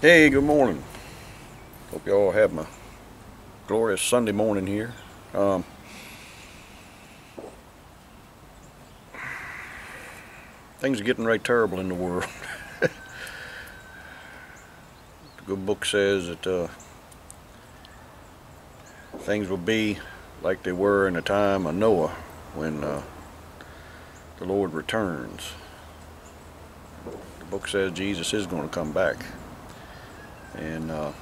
Hey, good morning. Hope you all have a glorious Sunday morning here. Um, things are getting right terrible in the world. the good book says that uh, things will be like they were in the time of Noah when uh, the Lord returns. The book says Jesus is going to come back and uh,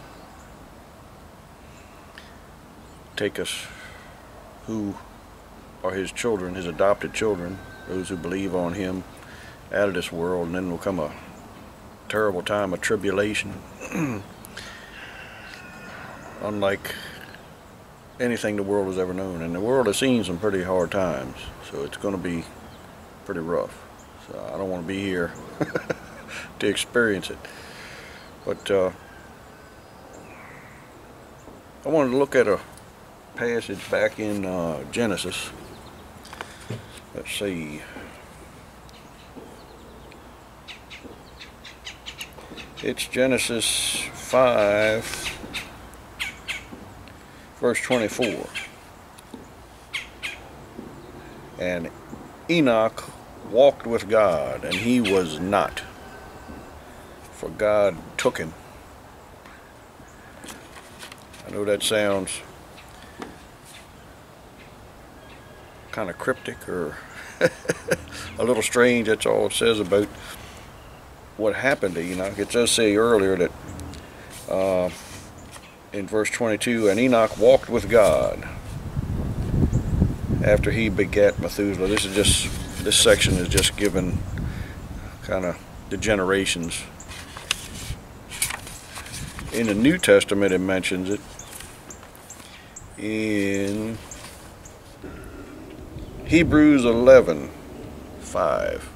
take us who are his children, his adopted children, those who believe on him out of this world and then will come a terrible time of tribulation. Unlike anything the world has ever known and the world has seen some pretty hard times so it's going to be pretty rough. So I don't want to be here to experience it. But uh, I wanted to look at a passage back in uh, Genesis. Let's see. It's Genesis 5, verse 24. And Enoch walked with God, and he was not, for God took him. I know that sounds kind of cryptic or a little strange. That's all it says about what happened to Enoch. It does say earlier that uh, in verse 22, and Enoch walked with God after he begat Methuselah. This is just this section is just given kind of the generations. In the New Testament, it mentions it in Hebrews 11 5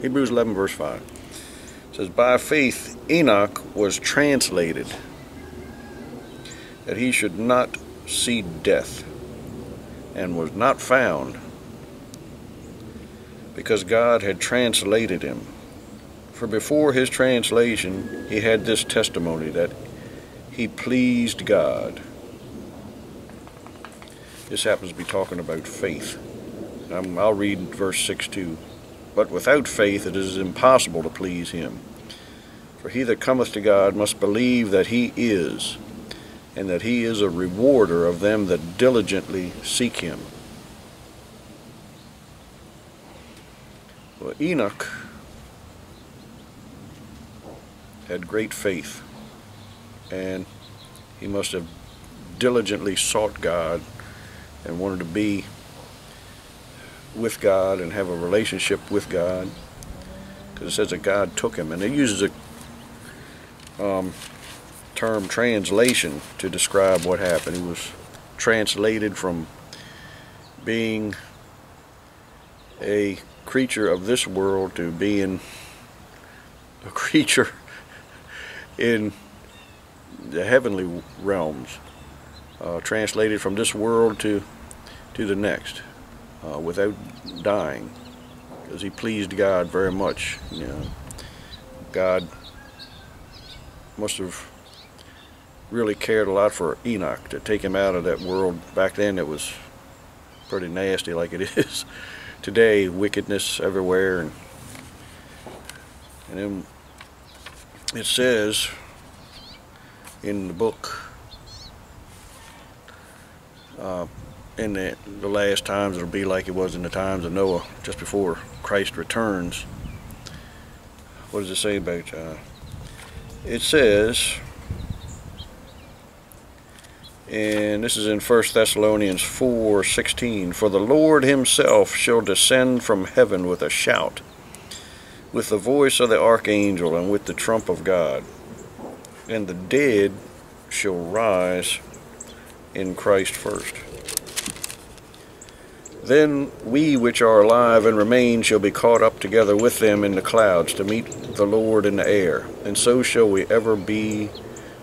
Hebrews 11 verse 5 it says by faith Enoch was translated that he should not see death and was not found because God had translated him. For before his translation he had this testimony that he pleased God this happens to be talking about faith. Um, I'll read verse 6 too. But without faith it is impossible to please him. For he that cometh to God must believe that he is, and that he is a rewarder of them that diligently seek him. Well, Enoch had great faith, and he must have diligently sought God and wanted to be with God and have a relationship with God because it says that God took him and it uses a um, term translation to describe what happened. He was translated from being a creature of this world to being a creature in the heavenly realms uh, translated from this world to to the next uh, without dying because he pleased God very much. You know, God must have really cared a lot for Enoch to take him out of that world. Back then it was pretty nasty like it is today, wickedness everywhere. And, and then it says in the book uh, in the, the last times it'll be like it was in the times of Noah, just before Christ returns. What does it say about? Uh, it says, and this is in 1 Thessalonians 4 16, For the Lord himself shall descend from heaven with a shout, with the voice of the archangel, and with the trump of God, and the dead shall rise in Christ first. Then we which are alive and remain shall be caught up together with them in the clouds to meet the Lord in the air, and so shall we ever be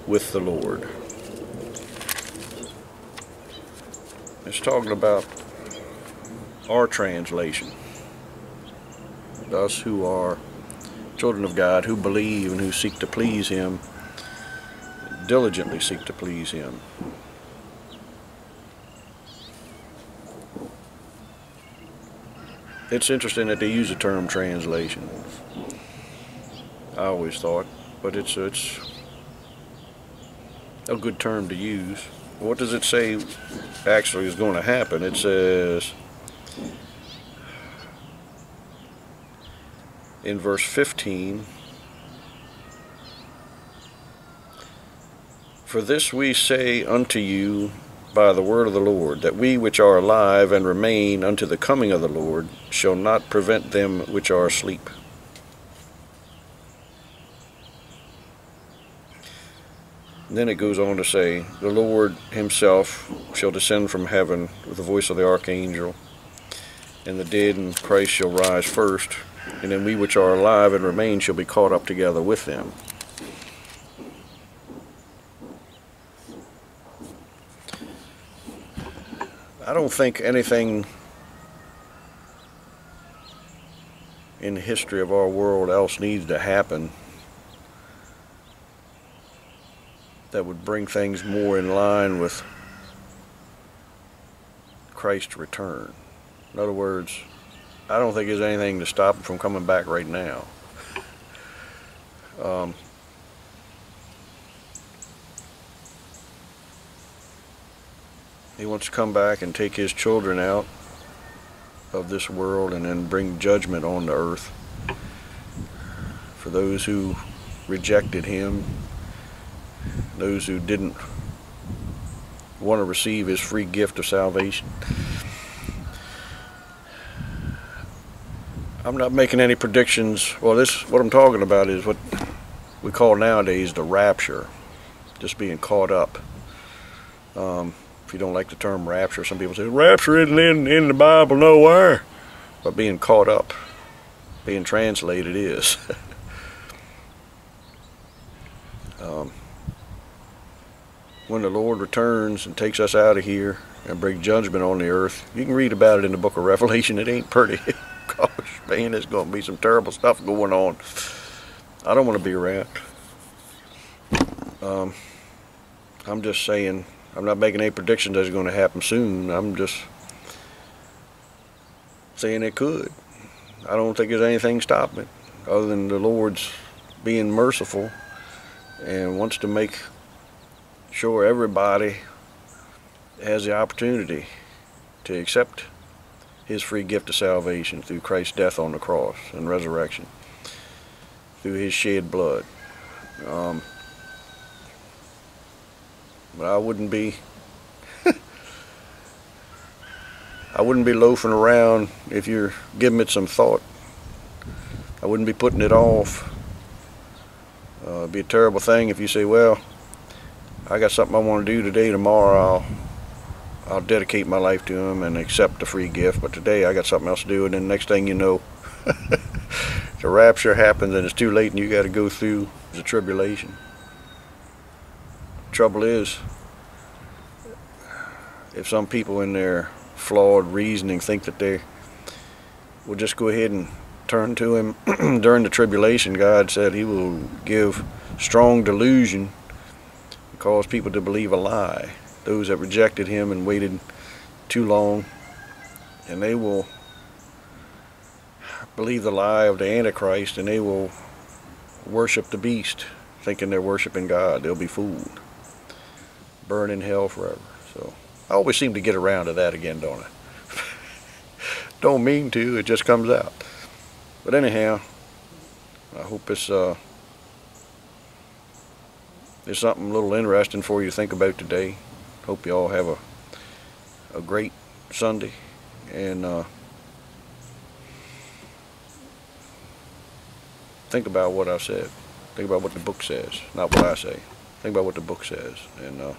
with the Lord. It's talking about our translation. Us who are children of God, who believe and who seek to please Him, diligently seek to please Him. It's interesting that they use the term translation. I always thought, but it's it's a good term to use. What does it say actually is going to happen? It says in verse 15 For this we say unto you by the word of the Lord, that we which are alive and remain unto the coming of the Lord shall not prevent them which are asleep. then it goes on to say, The Lord himself shall descend from heaven with the voice of the archangel, and the dead in Christ shall rise first, and then we which are alive and remain shall be caught up together with them. I don't think anything in the history of our world else needs to happen that would bring things more in line with Christ's return. In other words, I don't think there's anything to stop him from coming back right now. Um, he wants to come back and take his children out of this world and then bring judgment on the earth for those who rejected him those who didn't want to receive his free gift of salvation. I'm not making any predictions. Well, this what I'm talking about is what we call nowadays the rapture, just being caught up. Um, you don't like the term rapture, some people say rapture isn't in, in the Bible nowhere, but being caught up, being translated is. um, when the Lord returns and takes us out of here and bring judgment on the earth. You can read about it in the book of Revelation. It ain't pretty. Gosh, man, there's going to be some terrible stuff going on. I don't want to be around. Um, I'm just saying, I'm not making any predictions that's going to happen soon. I'm just saying it could. I don't think there's anything stopping it other than the Lord's being merciful and wants to make sure everybody has the opportunity to accept his free gift of salvation through Christ's death on the cross and resurrection, through his shed blood. Um, but I wouldn't be I wouldn't be loafing around if you're giving it some thought. I wouldn't be putting it off. Uh, it'd be a terrible thing if you say, well, I got something I want to do today, tomorrow I'll I'll dedicate my life to him and accept the free gift. But today I got something else to do, and then next thing you know, the rapture happens and it's too late, and you got to go through the tribulation. Trouble is, if some people in their flawed reasoning think that they will just go ahead and turn to him during the tribulation, God said He will give strong delusion cause people to believe a lie. Those that rejected him and waited too long, and they will believe the lie of the Antichrist and they will worship the beast, thinking they're worshiping God. They'll be fooled. Burn in hell forever. So I always seem to get around to that again, don't I? don't mean to, it just comes out. But anyhow, I hope it's uh, there's something a little interesting for you to think about today. Hope you all have a a great Sunday and uh, think about what I said. Think about what the book says, not what I say. Think about what the book says and uh,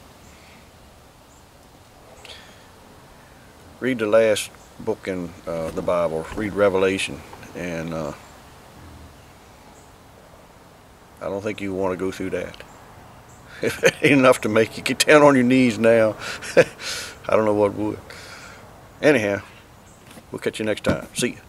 read the last book in uh, the Bible. Read Revelation and uh, I don't think you want to go through that. If it ain't enough to make you get down on your knees now, I don't know what would. Anyhow, we'll catch you next time. See you.